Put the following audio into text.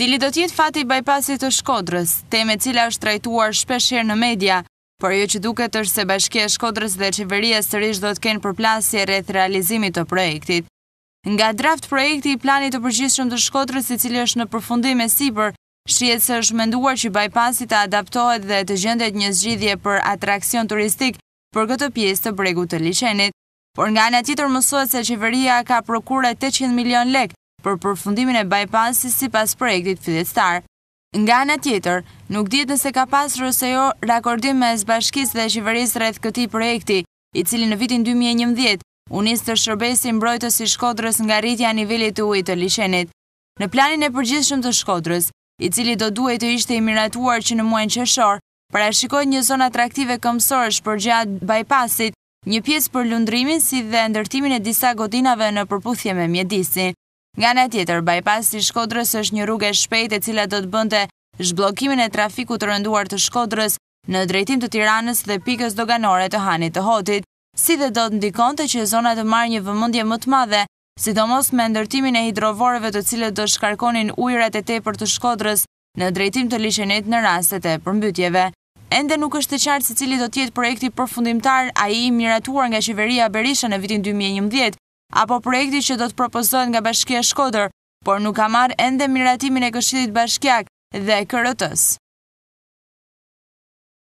Cili do të jetë fati i bypassit të Shkodrës, temë e cila është trajtuar shpesh herë në media, por ajo që duket është se Bashkia e Shkodrës dhe qeveria sërish do të kenë përplasje rreth realizimit të projektit. Nga draft projekti i planit të përgjithshëm të Shkodrës i cili është në përfundim e sipër, shihet se është menduar që bypassi të adaptohet dhe të gjendet një zgjidhje për atraksion turistik për këtë pjesë të bregut të liqenit. Por nga ana tjetër mësohet se qeveria ka prokure tetëqind milionë lekë për përfundimin e bypass-it sipas projektit fillestar. Nga ana tjetër, nuk dihet nëse ka pasur ose jo rakordim mes bashkisë dhe qeverisë rreth këtij projekti, i cili në vitin dy mijë e njëmbëdhjetë u nis të shërbejë si mbrojtës i Shkodrës nga rritja e nivelit të ujit të liqenit. Në planin e përgjithshëm të Shkodrës, i cili do duhej të ishte i miratuar që në muajin qershor, parashikohet një zonë atraktive këmbësorësh përgjatë bypass-it, Një pjesë për lundrimin si dhe ndërtimin e disa godinave në përputhje me mjedisin. Nga ana tjetër, bypassi i Shkodrës është një rrugë e shpejtë e cila do të bënte zhbllokimin e trafikut të rënduar të Shkodrës në drejtim të Tiranës dhe pikës doganore të Hanit të Hotit, si dhe do të ndikonte që zona të marrë një vëmendje më të madhe, sidomos me ndërtimin e hidrovoreve të cilët do shkarkonin ujërat e tepërt të Shkodrës në drejtim të liqenit në rastet e përmbytjeve. Ende nuk është e qartë se cili do të jetë projekti përfundimtar, ai i miratuar nga qeveria Berisha në vitin dy mijë e njëmbëdhjetë, apo projekti që do të propozohet nga Bashkia Shkodër, por nuk ka marrë ende miratimin e Këshillit Bashkiak dhe KRT-së.